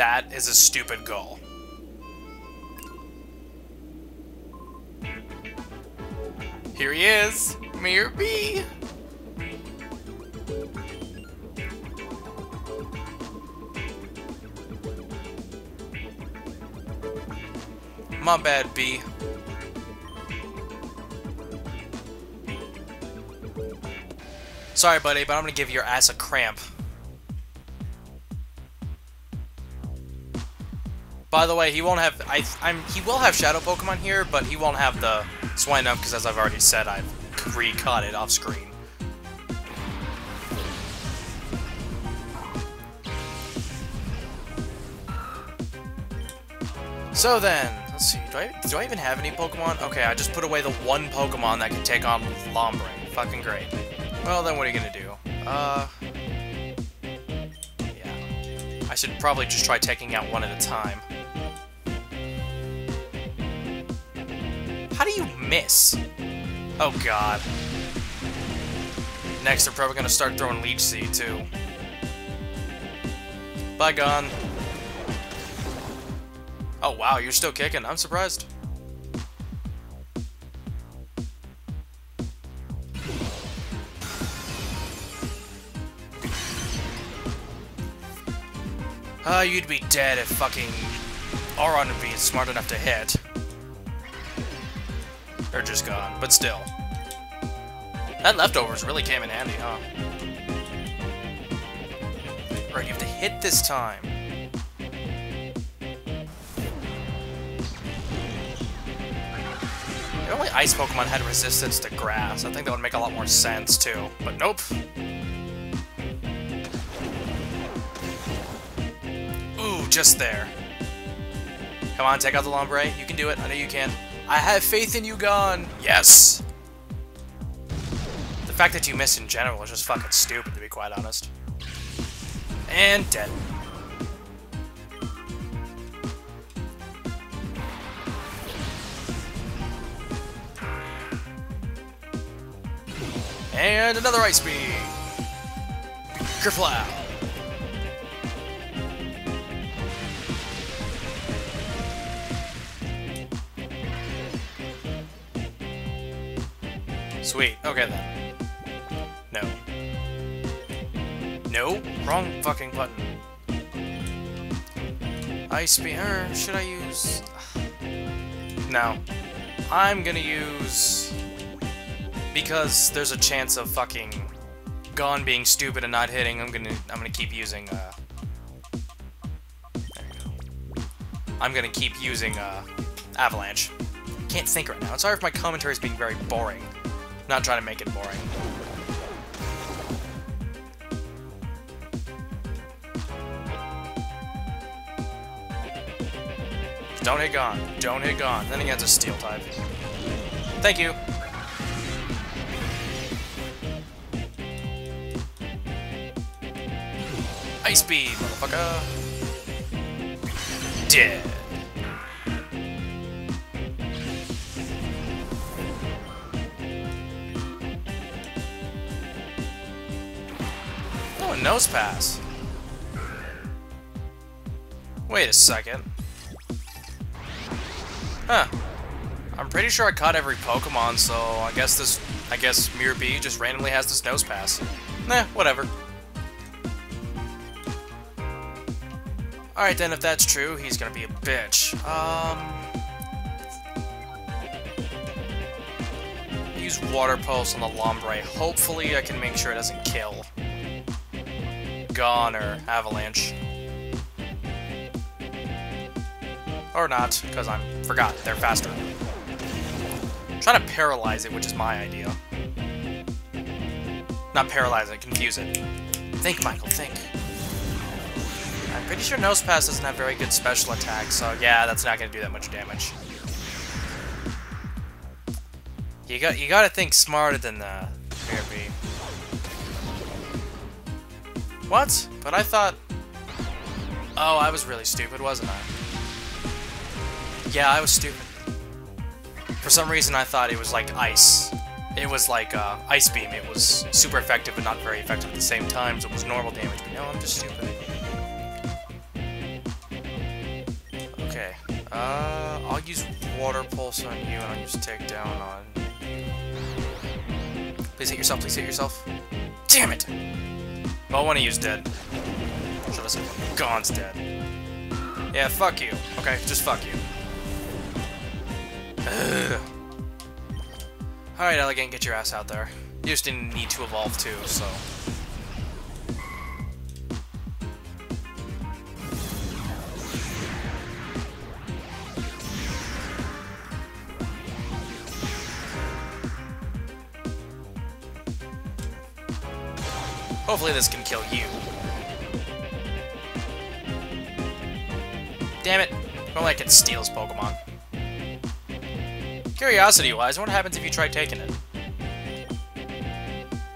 That is a stupid goal. Here he is, Miror B. My bad, B. Sorry, buddy, but I'm gonna give your ass a cramp. By the way, he won't have. I, I'm. He will have Shadow Pokemon here, but he won't have the Swinub because, as I've already said, I've recut it off screen. So then, let's see. Do I do I even have any Pokemon? Okay, I just put away the one Pokemon that can take on Lombre. Fucking great. Well, then what are you gonna do? Uh, yeah. I should probably just try taking out one at a time. How do you miss? Oh god. Next, they're probably gonna start throwing Leech Seed, too. Bye, Gon. Oh wow, you're still kicking. I'm surprised. Ah, uh, you'd be dead if fucking Auron would be smart enough to hit. Or just gone, but still. That leftovers really came in handy, huh? Right, you have to hit this time. If only ice Pokemon had resistance to grass, I think that would make a lot more sense, too. But nope. Ooh, just there. Come on, take out the Lombre. You can do it. I know you can. I have faith in you, Gon. Yes. The fact that you miss in general is just fucking stupid, to be quite honest. And dead. And another Ice Beam! Kerflow! Sweet. Okay then. No. No? Wrong fucking button. Ice Beam. Should I use... No. I'm gonna use... Because there's a chance of fucking Gon being stupid and not hitting, I'm gonna I'm gonna keep using uh. I'm gonna keep using uh Avalanche. Can't think right now. I'm Sorry if my commentary is being very boring. Not trying to make it boring. Don't hit Gon. Don't hit Gon. Then he gets a Steel type. Thank you. Ice Beam, motherfucker. Dead. Nose pass. Wait a second. Huh. I'm pretty sure I caught every Pokemon, so I guess this, I guess B just randomly has this Nosepass. Nah, whatever. Alright then, if that's true, he's gonna be a bitch. Um... Use Water Pulse on the Lombre. Hopefully I can make sure it doesn't kill. Gon or Avalanche. Or not, because I forgot. They're faster. I'm trying to paralyze it, which is my idea. Not paralyze it, confuse it. Think, Michael, think. I'm pretty sure Nosepass doesn't have very good special attack, so yeah, that's not gonna do that much damage. You got you gotta think smarter than uh, the BRB. What? But I thought Oh, I was really stupid, wasn't I? Yeah, I was stupid. For some reason I thought it was like ice. It was like uh, Ice Beam. It was super effective but not very effective at the same time, so it was normal damage. But no, I'm just stupid. Okay. Uh, I'll use Water Pulse on you, and I'll use Takedown on. Please hit yourself, please hit yourself. Damn it! Well, one of you's dead. Should dead. Yeah, fuck you. Okay, just fuck you. Alright, Elegant, get your ass out there. You just didn't need to evolve too, so... Hopefully this can kill you. Damn it. I don't like it steals Pokemon. Curiosity-wise, what happens if you try taking it?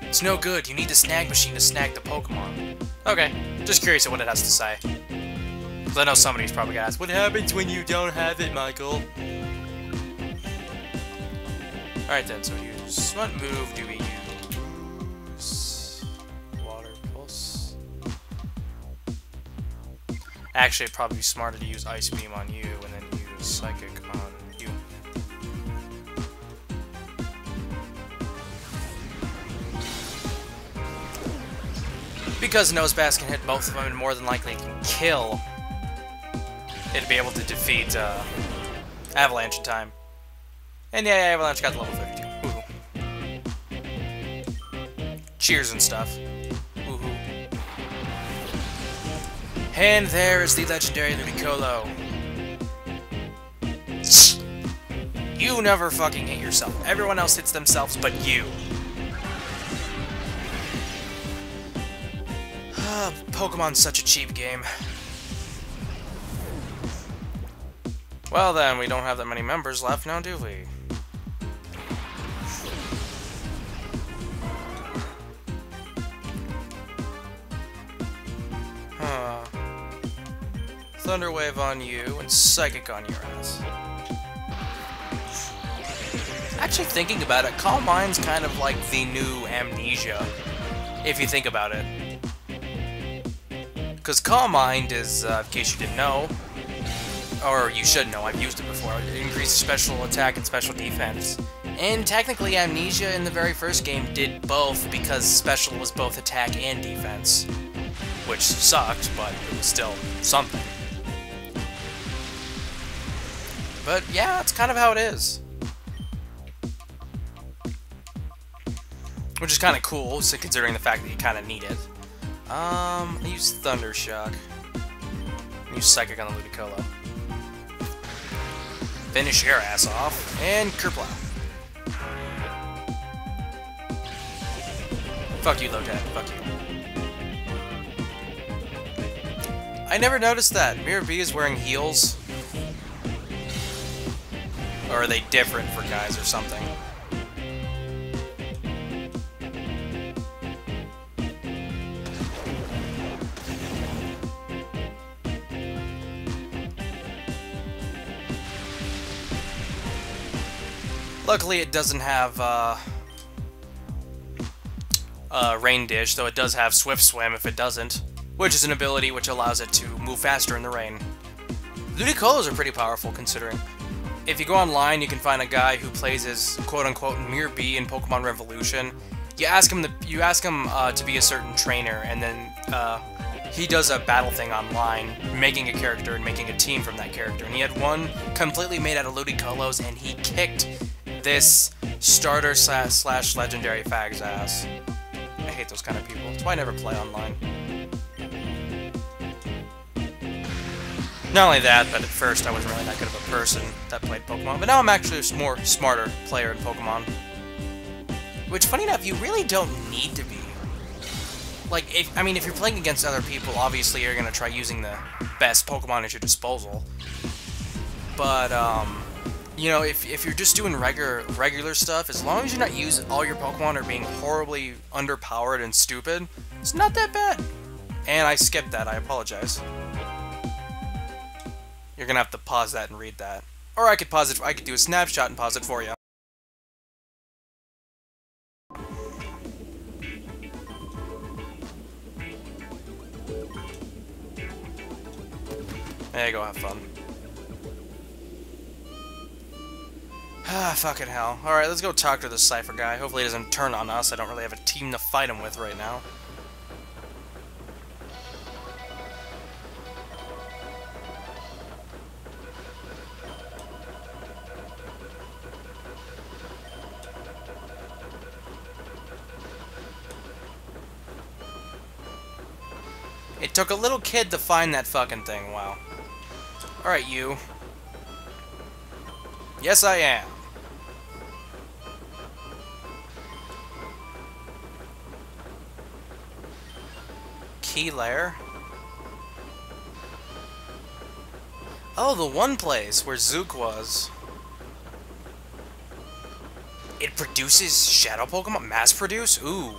It's no good. You need the snag machine to snag the Pokemon. Okay. Just curious at what it has to say. Because I know somebody's probably gonna ask, What happens when you don't have it, Michael? Alright then, so use... What move do we use? Actually, it'd probably be smarter to use Ice Beam on you, and then use Psychic on you. Because Nosepass can hit both of them and more than likely can kill, it'd be able to defeat uh, Avalanche in time. And yeah, Avalanche got the level 52. Woohoo. Cheers and stuff. And there is the legendary Ludicolo. You never fucking hit yourself. Everyone else hits themselves but you. Ah, Pokemon's such a cheap game. Well then, we don't have that many members left now, do we? Thunder Wave on you, and Psychic on your ass. Actually, thinking about it, Calm Mind's kind of like the new Amnesia, if you think about it. Because Calm Mind is, uh, in case you didn't know, or you should know, I've used it before, it increases special attack and special defense. And technically Amnesia in the very first game did both because special was both attack and defense. Which sucked, but it was still something. But yeah, that's kind of how it is. Which is kind of cool, so considering the fact that you kind of need it. Um, I use Thunder Shock. I use Psychic on the Ludicolo. Finish your ass off, and Kerplow. Fuck you, Lotad. Fuck you. I never noticed that. Miror B is wearing heels. Or are they different for guys or something? Luckily, it doesn't have uh, uh, Rain Dish, though it does have Swift Swim if it doesn't, which is an ability which allows it to move faster in the rain. Ludicolos are pretty powerful, considering. If you go online, you can find a guy who plays as quote-unquote Miror B in Pokemon Revolution. You ask him, the, you ask him uh, to be a certain trainer, and then uh, he does a battle thing online, making a character and making a team from that character. And he had one completely made out of Ludicolos, and he kicked this starter slash, slash legendary fag's ass. I hate those kind of people. That's why I never play online. Not only that, but at first I wasn't really that good of a person that played Pokemon, but now I'm actually a more smarter player in Pokemon. Which, funny enough, you really don't need to be. Like, if I mean, if you're playing against other people, obviously you're gonna try using the best Pokemon at your disposal. But, um, you know, if, if you're just doing regular regular stuff, as long as you're not using all your Pokemon are being horribly underpowered and stupid, it's not that bad. And I skipped that, I apologize. You're gonna have to pause that and read that. Or I could pause it, I could do a snapshot and pause it for you. You go, have fun. Ah, fucking hell. Alright, let's go talk to the Cipher guy. Hopefully he doesn't turn on us. I don't really have a team to fight him with right now. It took a little kid to find that fucking thing, wow. Alright, you. Yes, I am. Key Lair? Oh, the one place where Zook was. It produces shadow Pokemon? Mass produce? Ooh.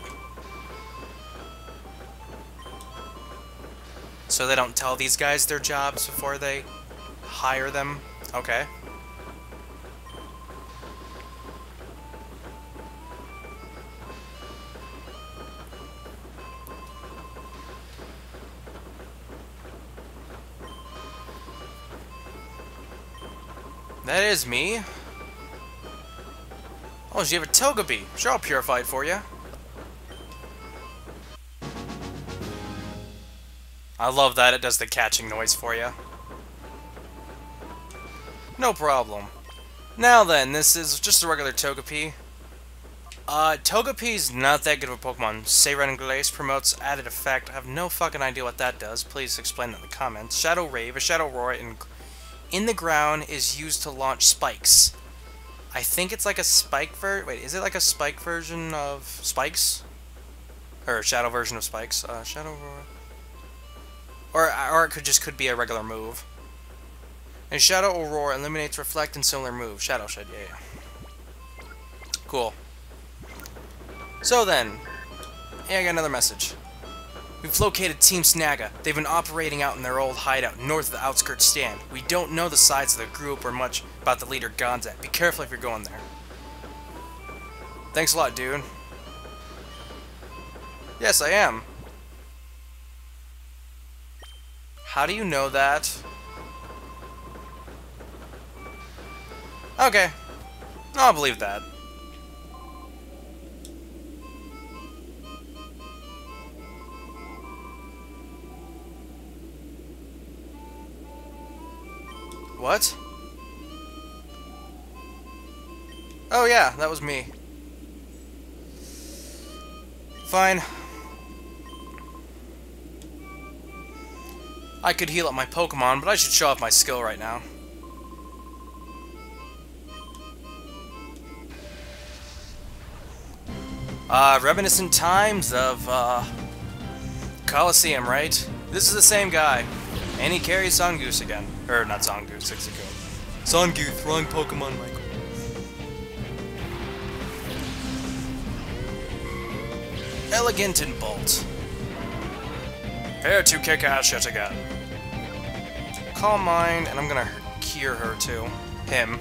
So they don't tell these guys their jobs before they hire them? Okay. That is me. Oh, you have a Togepi. Sure, I'll purify it for you. I love that it does the catching noise for you. No problem. Now then, this is just a regular Togepi. Uh, Togepi's not that good of a Pokemon. Serene Grace promotes added effect. I have no fucking idea what that does. Please explain that in the comments. Shadow Rave, a Shadow Roar in, in the ground is used to launch spikes. I think it's like a spike ver- wait, is it like a spike version of spikes? Or shadow version of spikes? Uh, Shadow Roar. Or, or it could just could be a regular move. And Shadow Aurora eliminates Reflect and similar move. Shadow Shed, yeah, yeah. Cool. So then, yeah, I got another message. We've located Team Snag'em. They've been operating out in their old hideout north of the outskirts stand. We don't know the size of the group or much about the leader Gonzap. Be careful if you're going there. Thanks a lot, dude. Yes, I am. How do you know that? Okay. I'll believe that. What? Oh yeah, that was me. Fine. I could heal up my Pokemon, but I should show off my skill right now. Uh, reminiscent times of, uh, Coliseum, right? This is the same guy. And he carries Zangoose again. Or, not Zangoose, Ixico. Zangoose, wrong Pokemon, Michael. Elegant and Bolt. Prepare to kick ass yet again. Calm Mind, and I'm gonna cure her too. Him.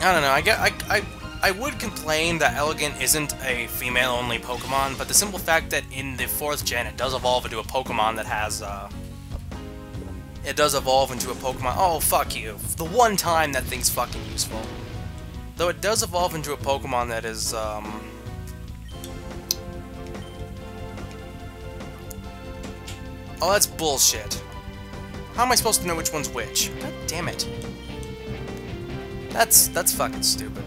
I don't know, I get I I I would complain that Elegant isn't a female-only Pokemon, but the simple fact that in the 4th gen it does evolve into a Pokemon that has, uh... It does evolve into a Pokemon... Oh, fuck you. The one time that thing's fucking useful. Though it does evolve into a Pokemon that is, um... Oh, that's bullshit. How am I supposed to know which one's which? God damn it. That's, that's fucking stupid.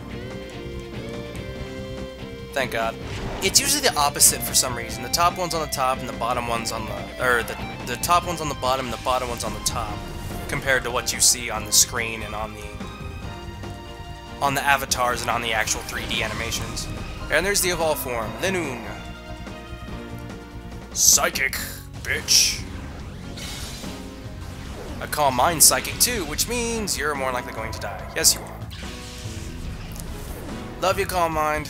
Thank God. It's usually the opposite for some reason. The top one's on the top and the bottom one's on the... Or the, the top one's on the bottom and the bottom one's on the top. Compared to what you see on the screen and on the... On the avatars and on the actual 3D animations. And there's the evolved form. Linoone. Psychic, bitch. I call mine Psychic too, which means you're more likely going to die. Yes, you are. Love you, Calm Mind.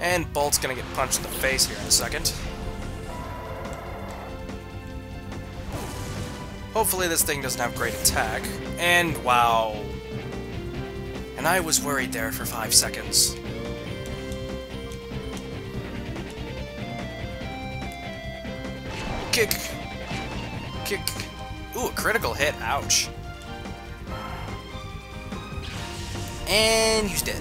And Bolt's gonna get punched in the face here in a second. Hopefully this thing doesn't have great attack. And wow. And I was worried there for five seconds. Kick. Kick. Ooh, a critical hit. Ouch. And he's dead.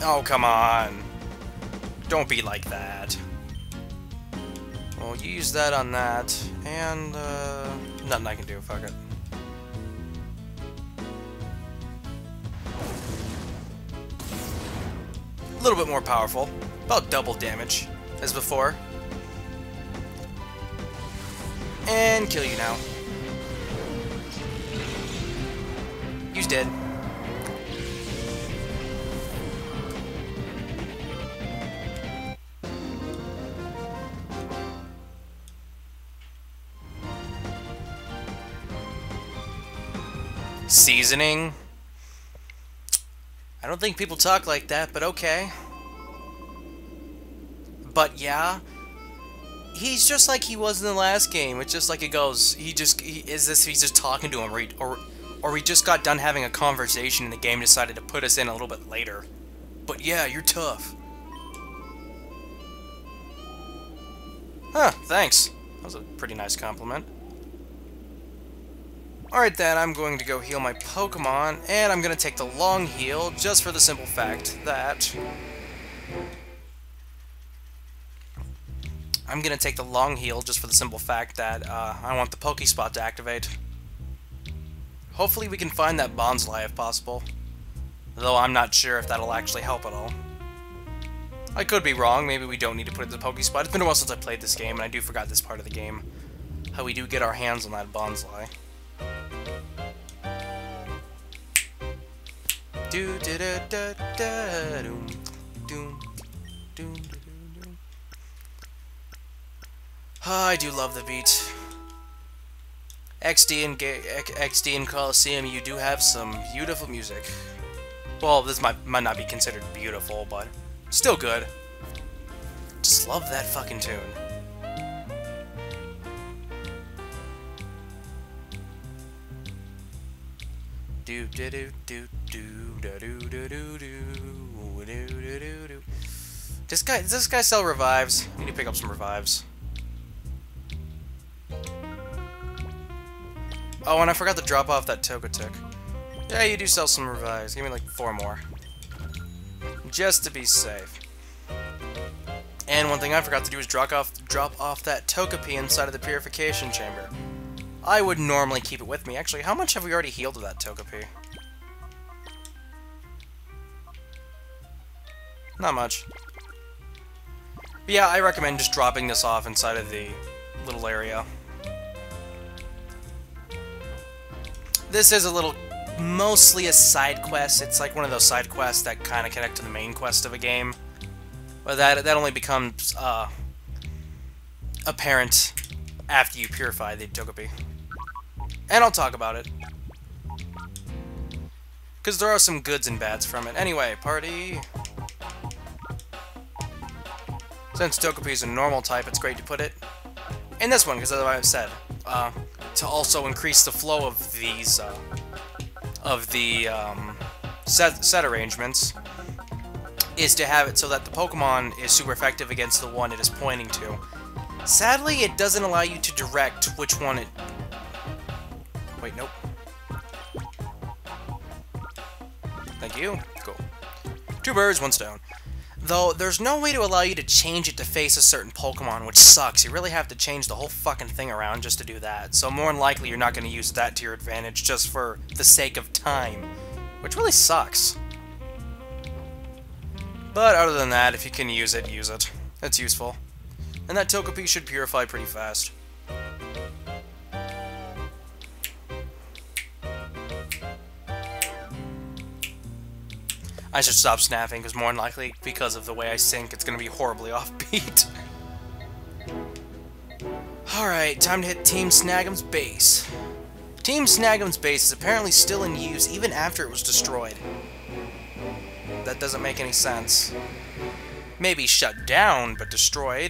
Oh, come on. Don't be like that. Well, you use that on that, and, uh, nothing I can do, fuck it. A little bit more powerful. About double damage, as before. And kill you now. He's dead. Seasoning? I don't think people talk like that, but okay. But yeah, he's just like he was in the last game. It's just like it goes. He just he, is this. He's just talking to him, or, he, or or we just got done having a conversation, and the game decided to put us in a little bit later. But yeah, you're tough. Huh? Thanks. That was a pretty nice compliment. Alright then, I'm going to go heal my Pokemon, and I'm going to take the long heal, just for the simple fact that... I'm going to take the long heal, just for the simple fact that uh, I want the Pokespot to activate. Hopefully we can find that Bonsly if possible. Though I'm not sure if that'll actually help at all. I could be wrong, maybe we don't need to put it in the Pokespot. It's been a while since I played this game, and I do forgot this part of the game. How we do get our hands on that Bonsly. Do doom doom doom doom. I do love the beat. XD and XD and Coliseum, you do have some beautiful music. Well, this might might not be considered beautiful, but still good. Just love that fucking tune. do do do do do do do do do do do do do. This guy, does this guy sell revives? I need to pick up some revives. Oh, and I forgot to drop off that Togetic. Yeah, you do sell some revives. Give me like four more. Just to be safe. And one thing I forgot to do is drop off drop off that Togepi inside of the purification chamber. I would normally keep it with me. Actually, how much have we already healed of that Togepi? Not much. But yeah, I recommend just dropping this off inside of the little area. This is a little, mostly a side quest. It's like one of those side quests that kind of connect to the main quest of a game. But that, that only becomes uh, apparent after you purify the Togepi. And I'll talk about it. Because there are some goods and bads from it. Anyway, party... Since Togepi is a normal type, it's great to put it in this one, because as I've said, uh, to also increase the flow of these, uh, of the um, set, set arrangements, is to have it so that the Pokemon is super effective against the one it is pointing to. Sadly, it doesn't allow you to direct which one it Wait, nope. Thank you. Cool. Two birds, one stone. Though, there's no way to allow you to change it to face a certain Pokemon, which sucks. You really have to change the whole fucking thing around just to do that. So more than likely, you're not going to use that to your advantage just for the sake of time. Which really sucks. But other than that, if you can use it, use it. It's useful. And that Togepi should purify pretty fast. I should stop snapping, because more than likely, because of the way I sync, it's going to be horribly offbeat. Alright, time to hit Team Snag'em's base. Team Snag'em's base is apparently still in use even after it was destroyed. That doesn't make any sense. Maybe shut down, but destroyed.